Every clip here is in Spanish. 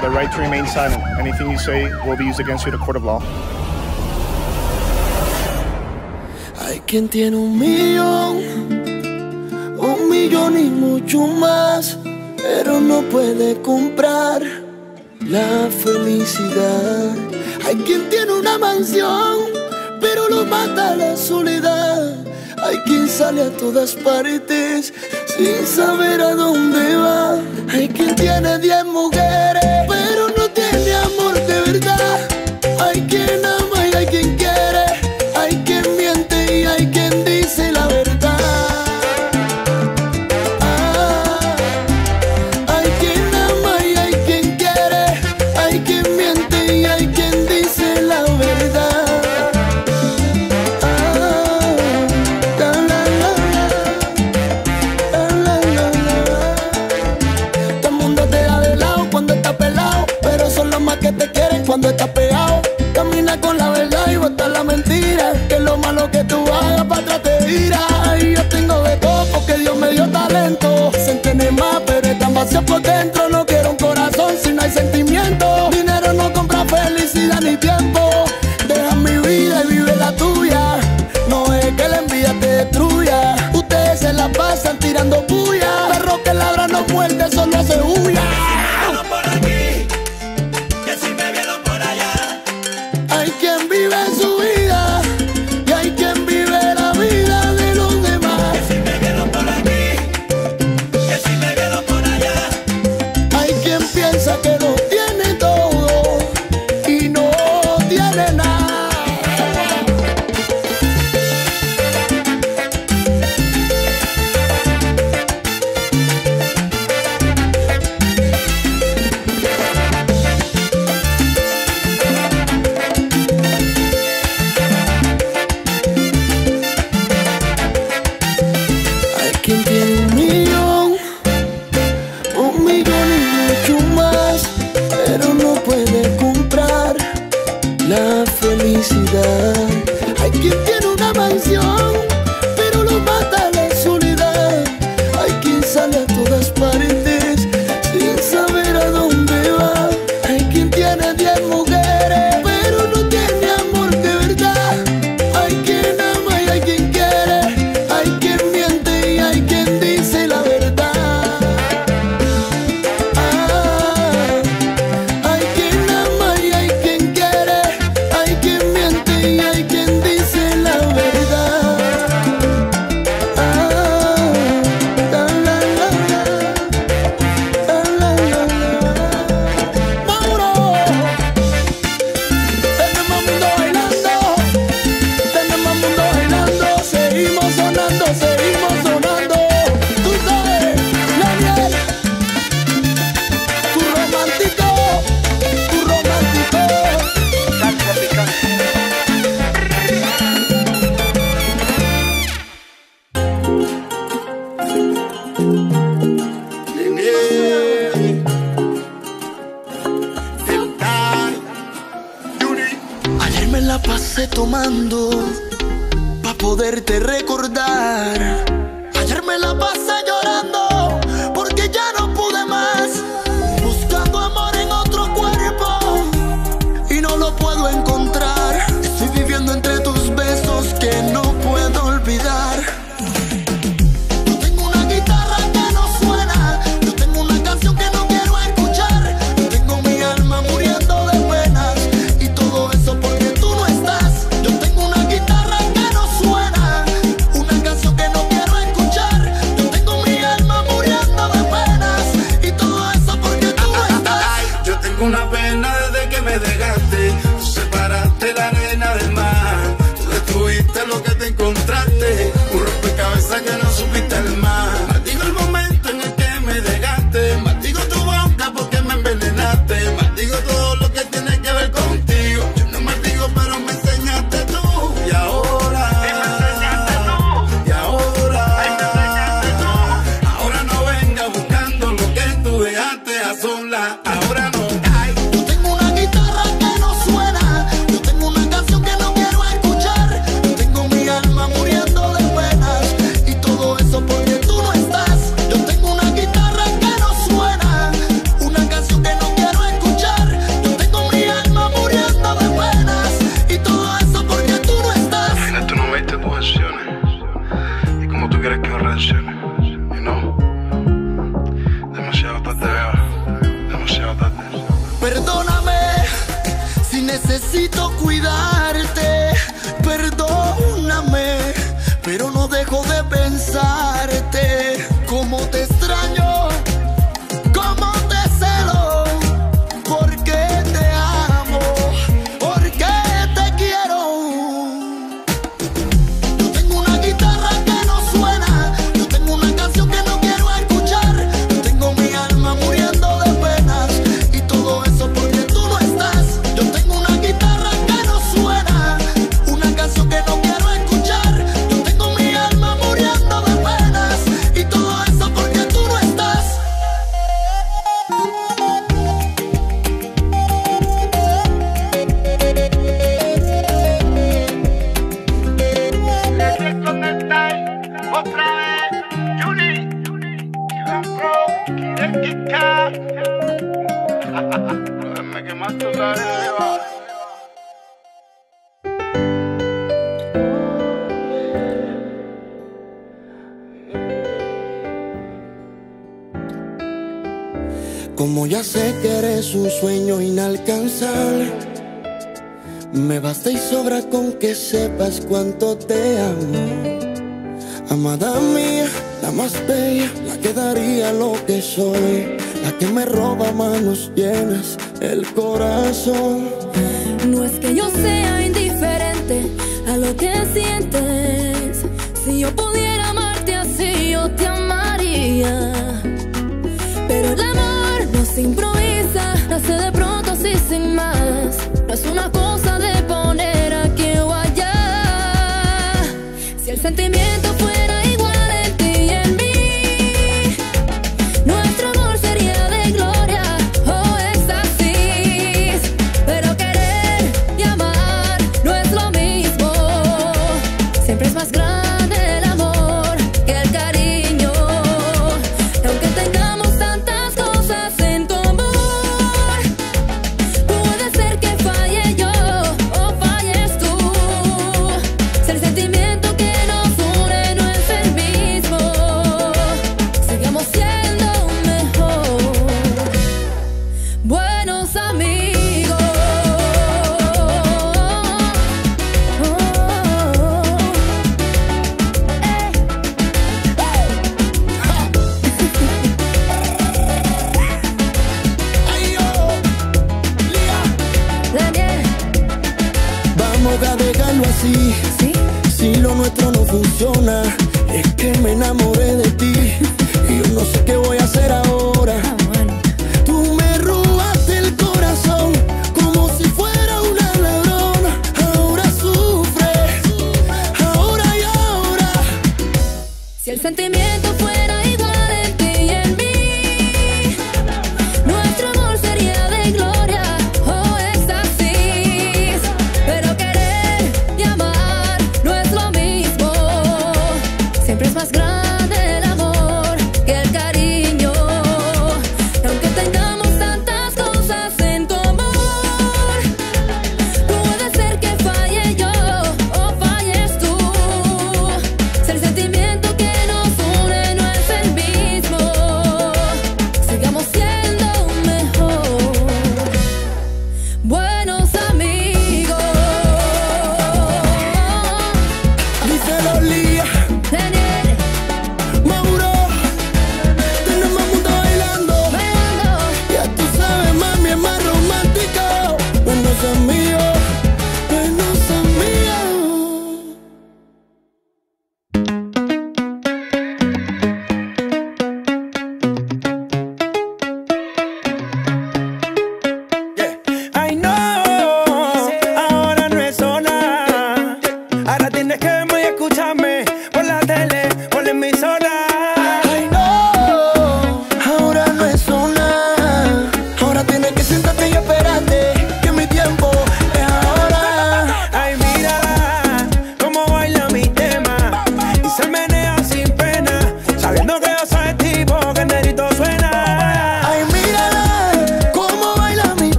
have the right to remain silent. Anything you say will be used against you in a court of law. Hay quien tiene un millón, un millón y mucho más, pero no puede comprar la felicidad. Hay quien tiene una mansión, pero lo mata la soledad. Hay quien sale a todas partes sin saber a dónde va. Hay quien tiene diez mujeres por dentro, no quiero un corazón si no hay sentimiento. Dinero no compra felicidad ni tiempo. la pasé tomando pa' poderte recordar. Ayer me la pasé llorando. Como ya sé que eres un sueño inalcanzable, me basta y sobra con que sepas cuánto te amo, amada mía. La más bella, la que daría lo que soy, la que me roba manos llenas, el corazón. No es que yo sea indiferente a lo que sientes. Si yo pudiera amarte así, yo te amaría. Pero el amor no se improvisa, nace de pronto así sin más. No es una cosa de poner aquí o allá. Si el sentimiento fue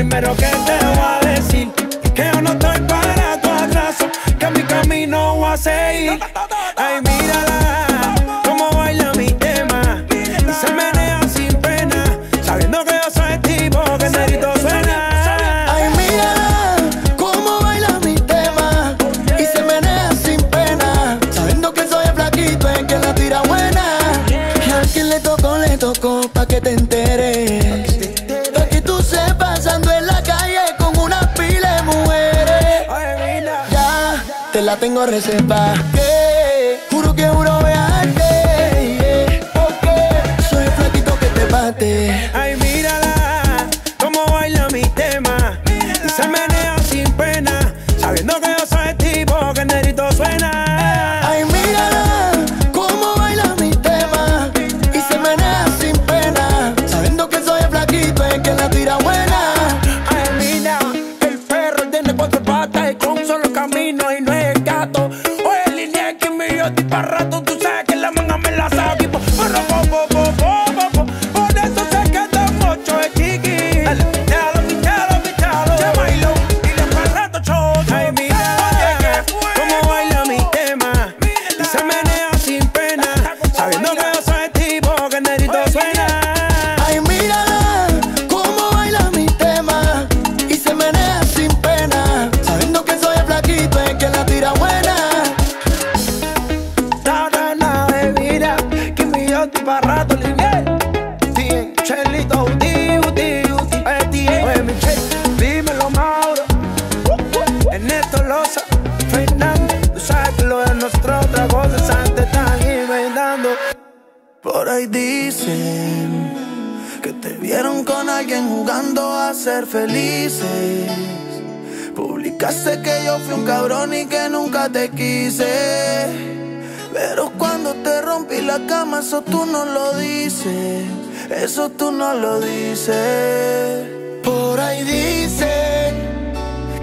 primero que te va. Juro que juro vearte. Yeah. Okay. Soy el platito que te bate. Ay, mírala, cómo baila mi tema. Y se menea sin pena, sabiendo que yo soy el tipo que nerito suena. Ay, mírala, cómo baila mi tema. Y se menea sin pena, sabiendo que soy el flaquito que la tira buena. dice que yo fui un cabrón y que nunca te quise. Pero cuando te rompí la cama, eso tú no lo dices. Eso tú no lo dices. Por ahí dicen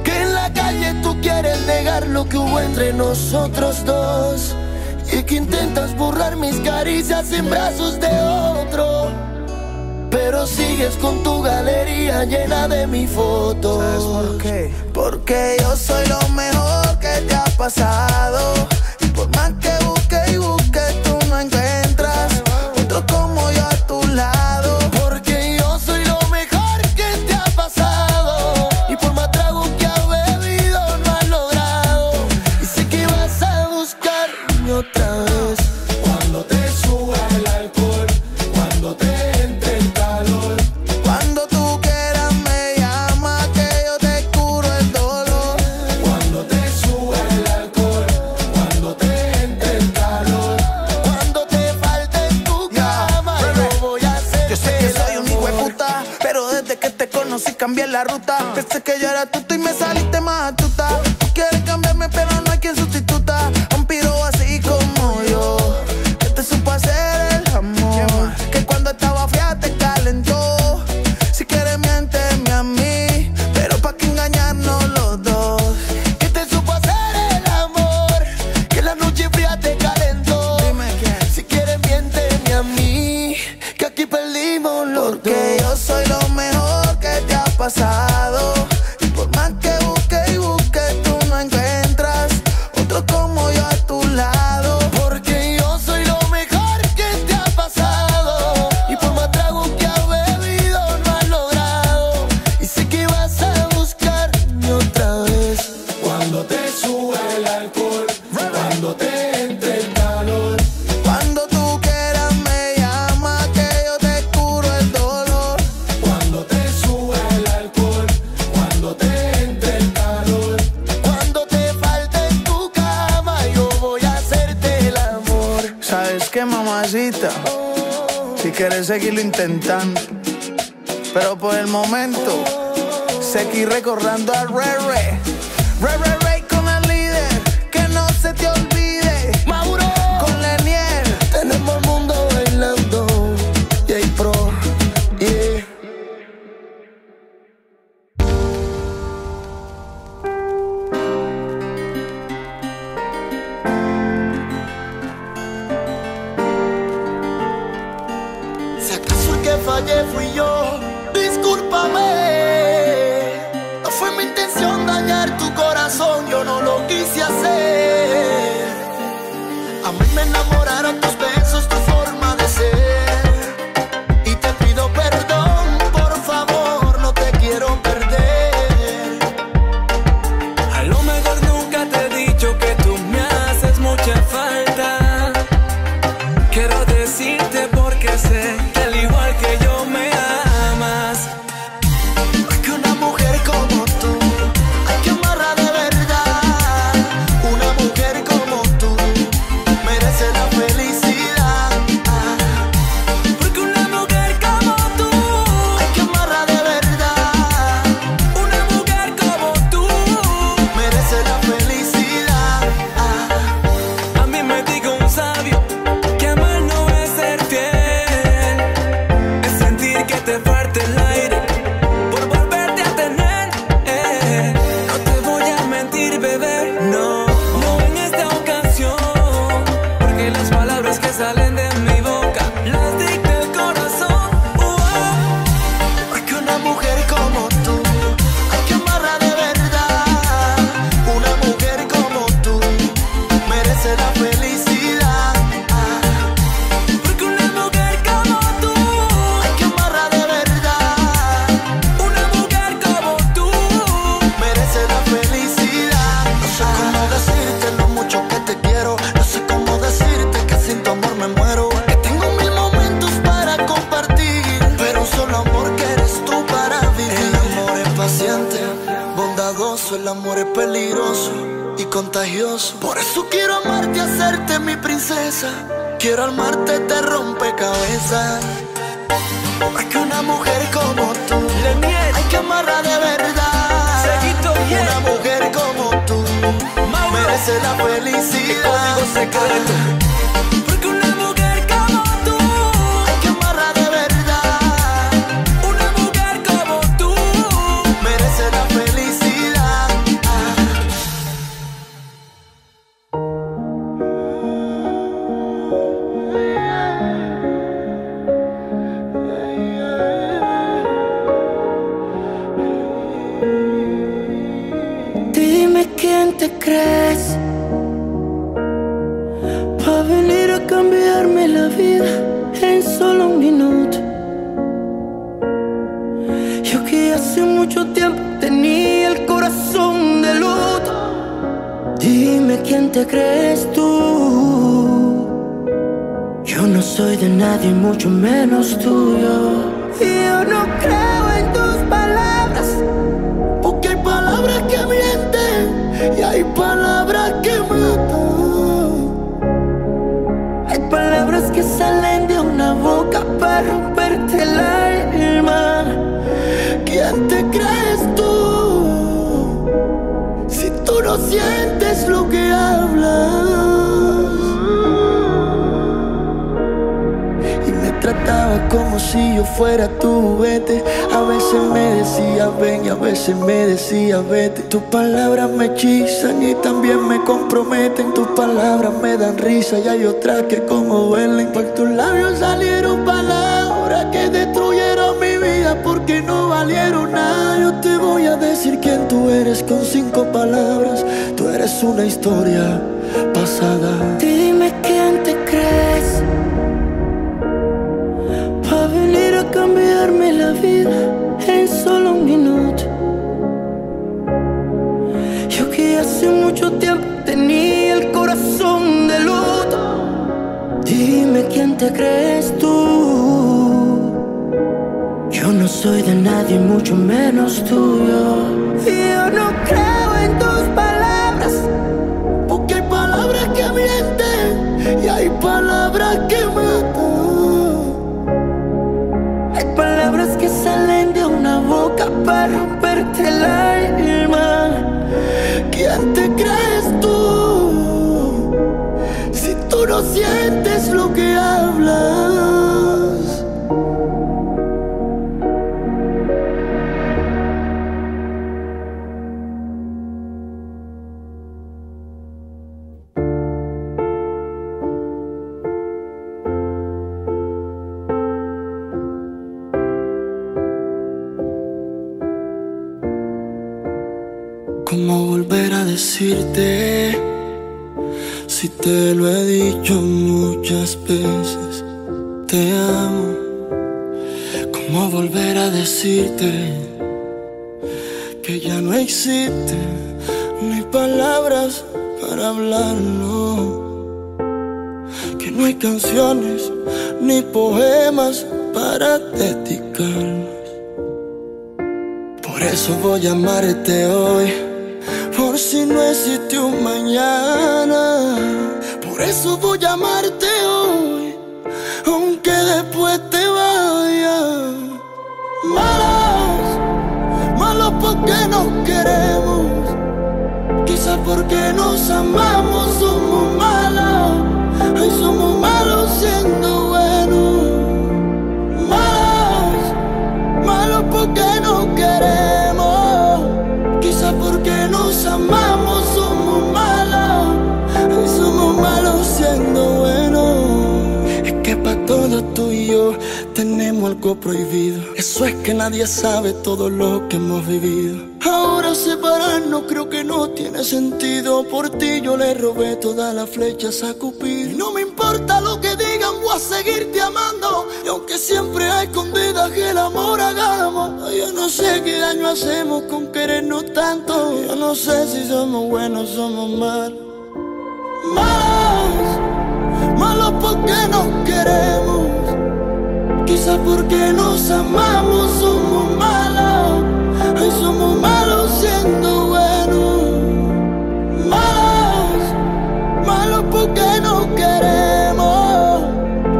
que en la calle tú quieres negar lo que hubo entre nosotros dos. Y que intentas borrar mis caricias en brazos de otro. Pero sigues con tu galería llena de mis fotos. ¿Sabes por qué? Porque yo soy lo mejor que te ha pasado. Y por más que busque y busque, tú no encuentras. la ruta. Pensé que yo era tuto y me saliste más tú. I forget for every. Quiero armarte de rompecabezas. Más que una mujer como tú, hay que amarra de verdad. Una mujer como tú merece la felicidad. mucho menos tuyo. Y yo no creo en tus palabras, porque hay palabras que mienten y hay palabras que matan. Hay palabras que salen de una boca para romperte el alma. ¿Quién te crees tú? Si tú no sientes como si yo fuera tu juguete. A veces me decías ven y a veces me decías vete. Tus palabras me hechizan y también me comprometen. Tus palabras me dan risa y hay otras que como duelen. Por tus labios salieron palabras que destruyeron mi vida porque no valieron nada. Yo te voy a decir quién tú eres con cinco palabras. Tú eres una historia pasada. crees tú. Yo no soy de nadie, mucho menos tú. Volver a decirte que ya no existe ni palabras para hablarlo? Que no hay canciones ni poemas para dedicarnos. Por eso voy a amarte hoy, por si no existe un mañana. Por eso voy quizás porque nos amamos, somos malos, ay somos malos tenemos algo prohibido. Eso es que nadie sabe todo lo que hemos vivido. Ahora separarnos creo que no tiene sentido. Por ti yo le robé todas las flechas a Cupido. No me importa lo que digan, voy a seguirte amando. Y aunque siempre hay escondidas que el amor hagamos, yo no sé qué daño hacemos con querernos tanto. Yo no sé si somos buenos o somos malos. Malos, malos porque nos queremos. Quizás porque nos amamos somos malos, ay somos malos siendo buenos. Malos, malos porque nos queremos.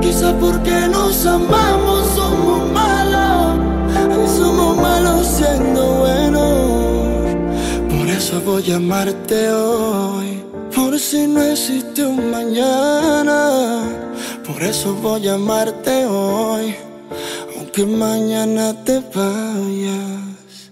Quizás porque nos amamos somos malos, ay somos malos siendo buenos. Por eso voy a amarte hoy, por si no existe un mañana. Por eso voy a amarte hoy, aunque mañana te vayas.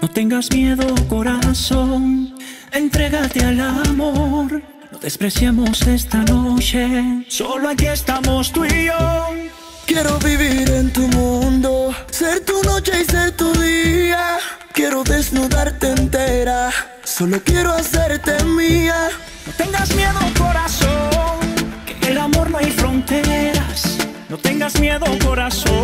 No tengas miedo, corazón, entrégate al amor. No despreciemos esta noche, solo aquí estamos tú y yo. Quiero vivir en tu mundo, ser tu noche y ser tu día. Quiero desnudarte entera, solo quiero hacerte mía. No tengas miedo, corazón, que el amor no hay fronteras. No tengas miedo, corazón,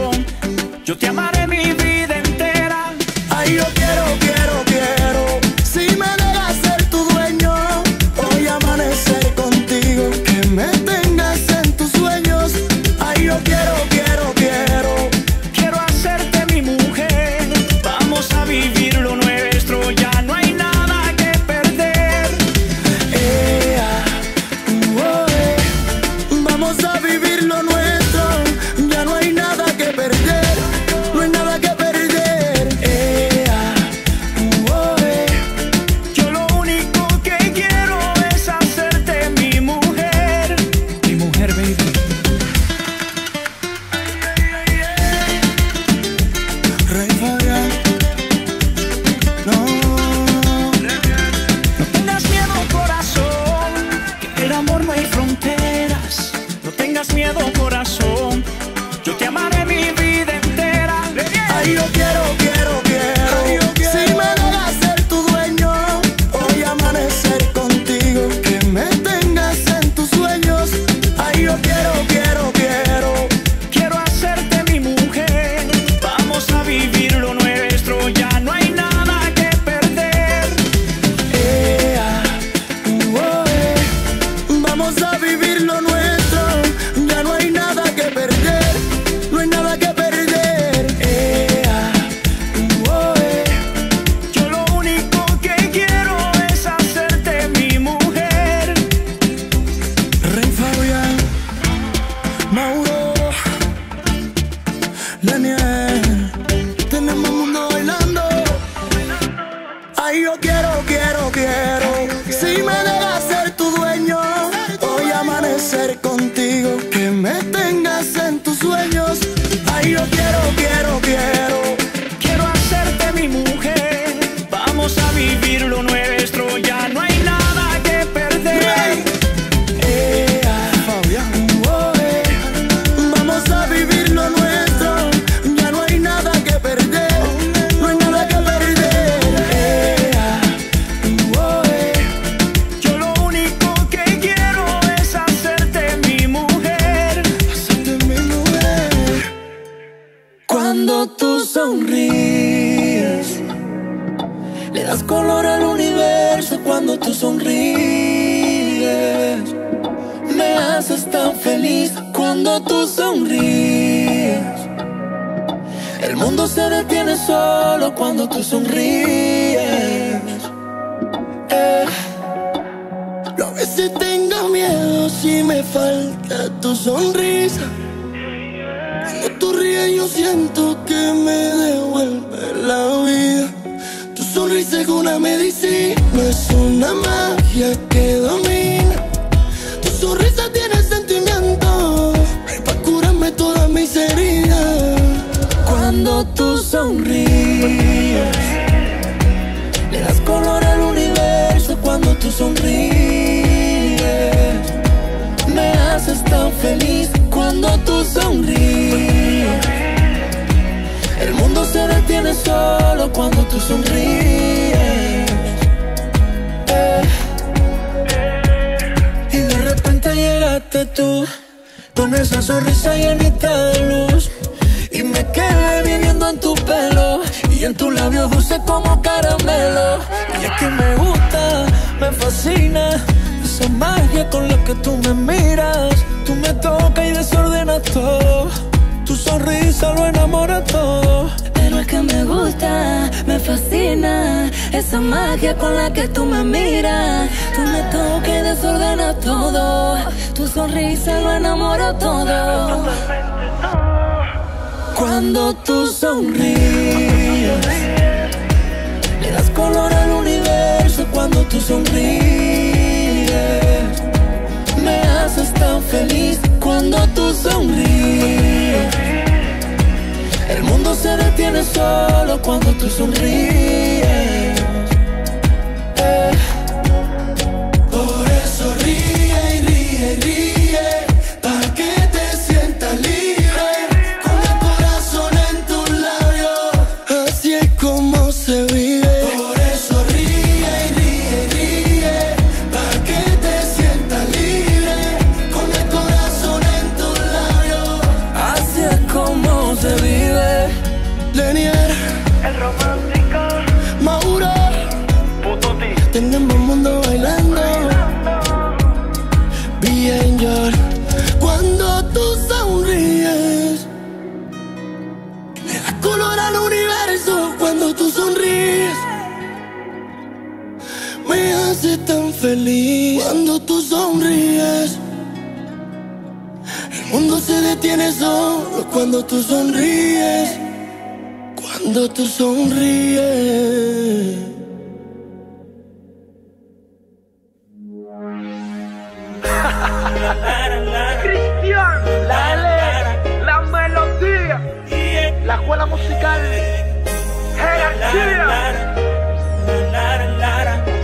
tan feliz cuando tú sonríes. El mundo se detiene solo cuando tú sonríes. Eh. Veces tengo miedo si me falta tu sonrisa. Cuando tú ríes yo siento que me devuelve la vida. Tu sonrisa es una medicina, es una magia que domina. Cuando tú sonríes, le das color al universo cuando tú sonríes. Me haces tan feliz cuando tú sonríes. El mundo se detiene solo cuando tú sonríes. Eh. Y de repente llegaste tú con esa sonrisa llenita de luz. Me quedé viviendo en tu pelo y en tus labios dulce como caramelo. Y es que me gusta, me fascina esa magia con la que tú me miras. Tú me tocas y desordenas todo. Tu sonrisa lo enamora todo. Pero es que me gusta, me fascina esa magia con la que tú me miras. Tú me tocas y desordenas todo. Tu sonrisa lo enamora todo. Cuando tú sonríes, le das color al universo cuando tú sonríes. Me haces tan feliz cuando tú sonríes. El mundo se detiene solo cuando tú sonríes. Eh. Al universo cuando tú sonríes. Me hace tan feliz cuando tú sonríes. El mundo se detiene solo cuando tú sonríes. Cuando tú sonríes.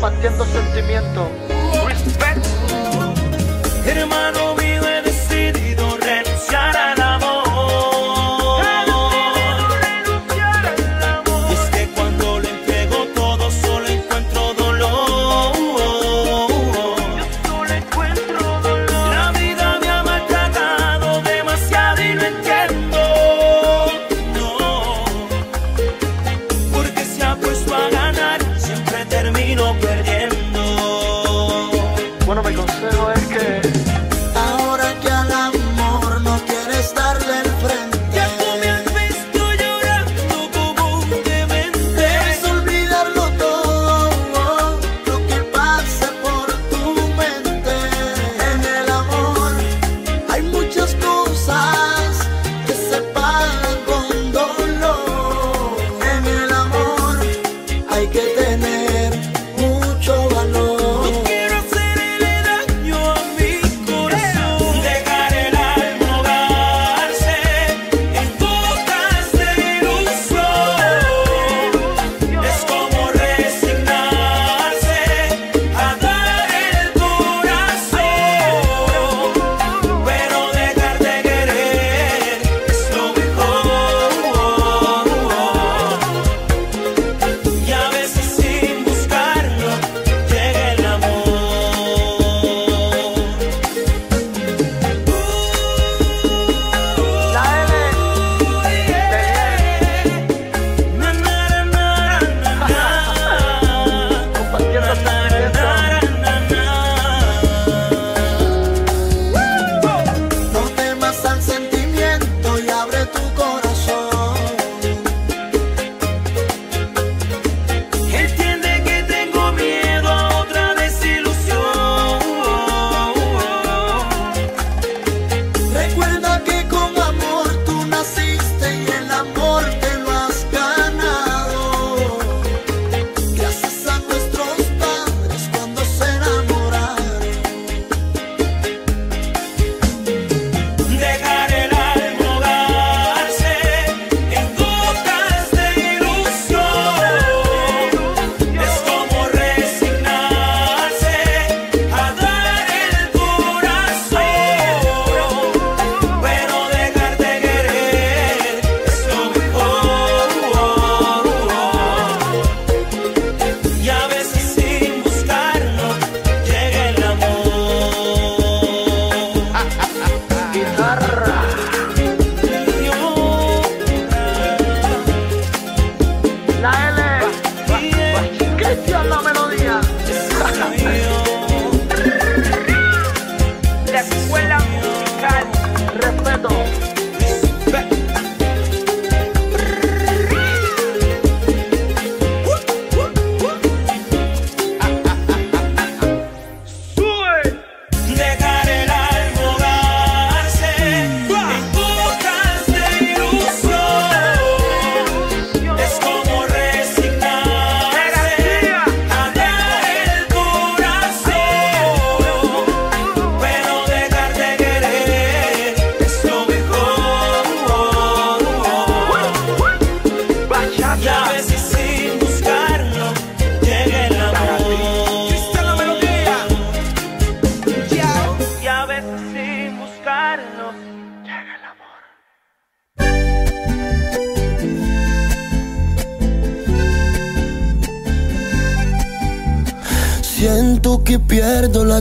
Compartiendo sentimientos. Respect. Hermano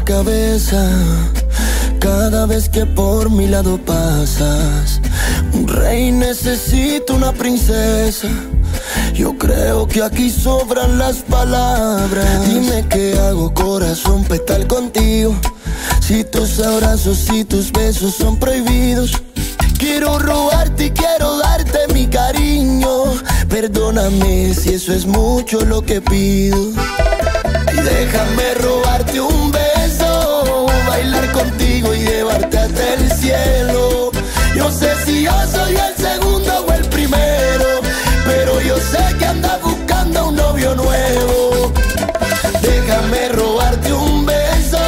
cabeza cada vez que por mi lado pasas. Un rey necesita una princesa. Yo creo que aquí sobran las palabras. Dime qué hago, corazón, petal contigo. Si tus abrazos y tus besos son prohibidos. Quiero robarte y quiero darte mi cariño. Perdóname si eso es mucho lo que pido. Y déjame beso, contigo y llevarte hasta el cielo. Yo sé si yo soy el segundo o el primero, pero yo sé que andas buscando un novio nuevo. Déjame robarte un beso,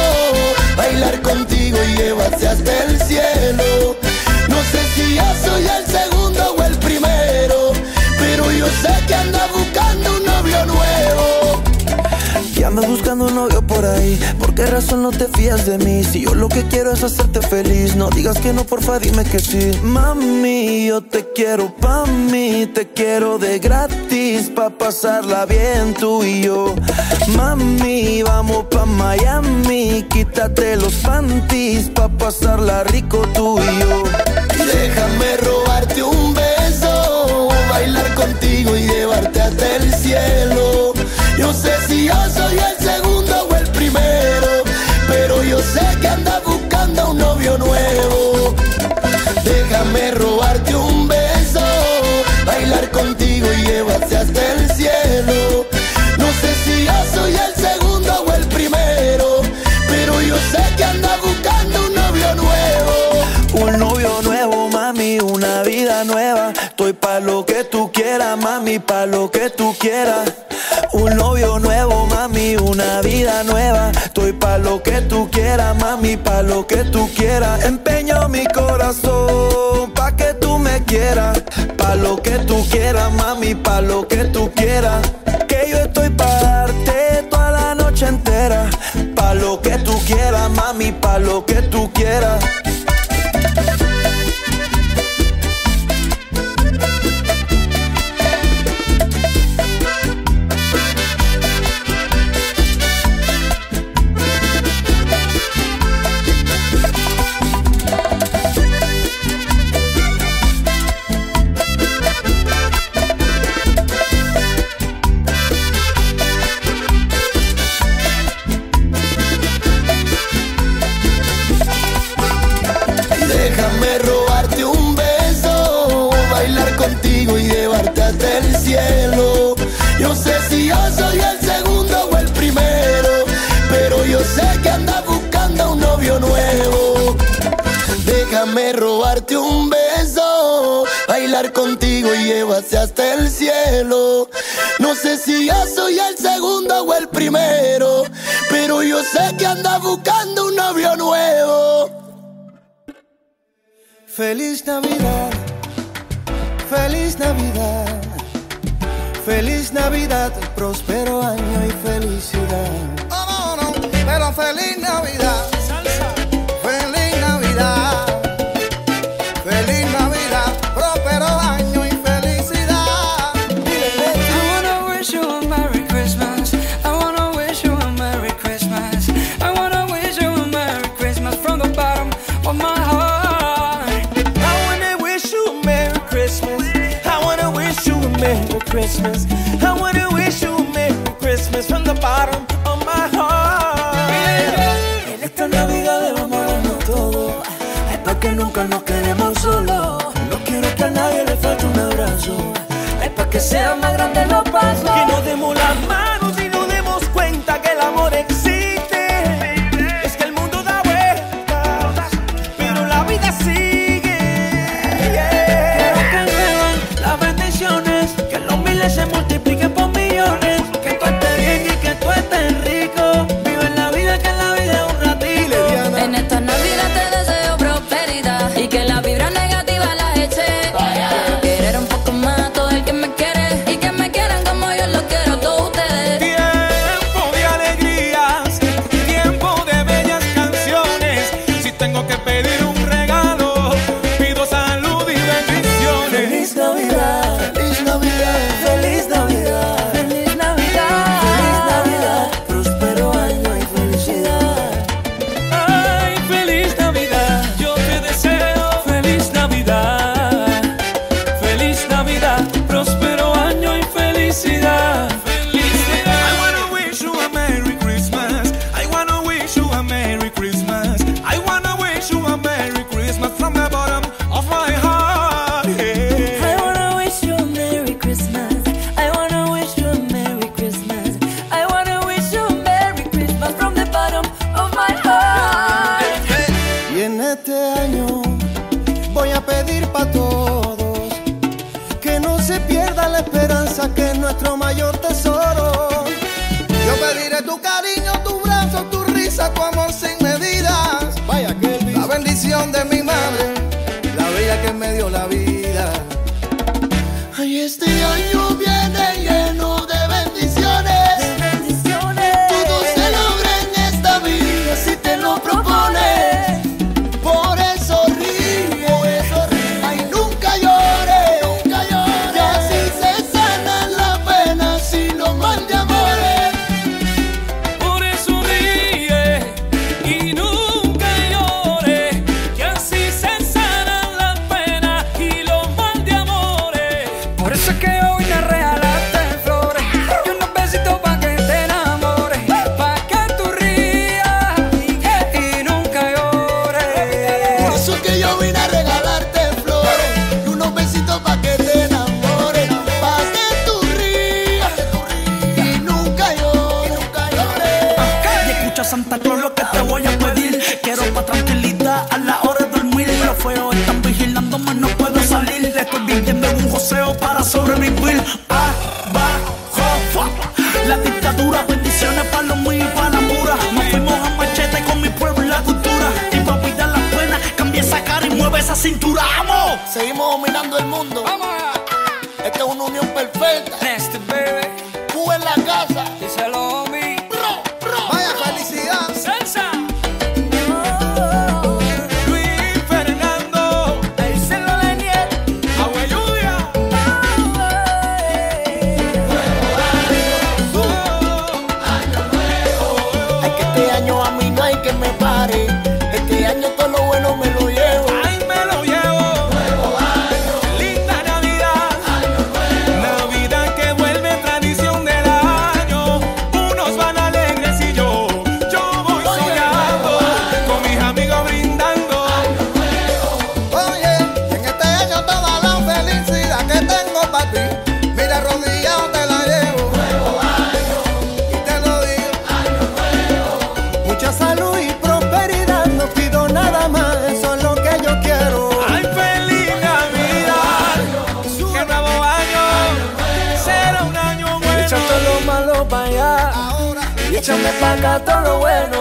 bailar contigo y llevarte hasta el cielo. No sé si yo soy el novio por ahí. ¿Por qué razón no te fías de mí? Si yo lo que quiero es hacerte feliz. No digas que no, porfa, dime que sí. Mami, yo te quiero pa' mí. Te quiero de gratis Pa' pasarla bien tú y yo. Mami, vamos pa' Miami. Quítate los panties Pa' pasarla rico tú y yo. Déjame robarte un beso, bailar contigo y llevarte hasta el cielo. Yo sé si yo soy Estoy pa' lo que tú quieras, mami, pa' lo que tú quieras. Un novio nuevo, mami, una vida nueva. Estoy pa' lo que tú quieras, mami, pa' lo que tú quieras. Empeño mi corazón pa' que tú me quieras. Pa' lo que tú quieras, mami, pa' lo que tú quieras. Que yo estoy pa' darte toda la noche entera. Pa' lo que tú quieras, mami, pa' lo que tú quieras. El primero, pero yo sé que andas buscando un novio nuevo. Feliz Navidad, feliz Navidad, feliz Navidad, próspero año y felicidad. Oh, no, no, pero feliz Navidad. Christmas. Acá todo lo bueno.